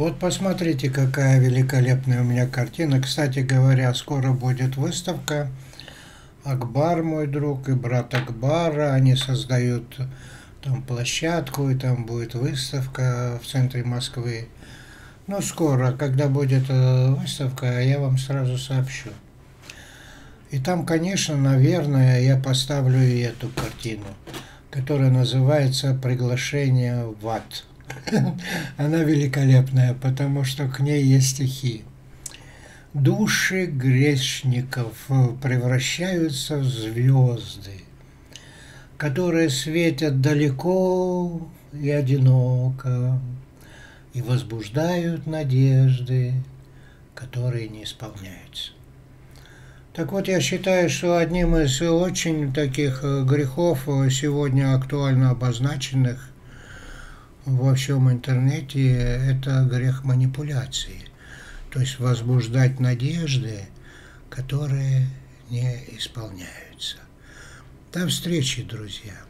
Вот посмотрите, какая великолепная у меня картина. Кстати говоря, скоро будет выставка. Акбар, мой друг, и брат Акбара, они создают там площадку, и там будет выставка в центре Москвы. Ну, скоро, когда будет э, выставка, я вам сразу сообщу. И там, конечно, наверное, я поставлю и эту картину, которая называется «Приглашение в ад». Она великолепная, потому что к ней есть стихи. Души грешников превращаются в звезды, которые светят далеко и одиноко, и возбуждают надежды, которые не исполняются. Так вот, я считаю, что одним из очень таких грехов сегодня актуально обозначенных во всем интернете это грех манипуляции. То есть возбуждать надежды, которые не исполняются. До встречи, друзья!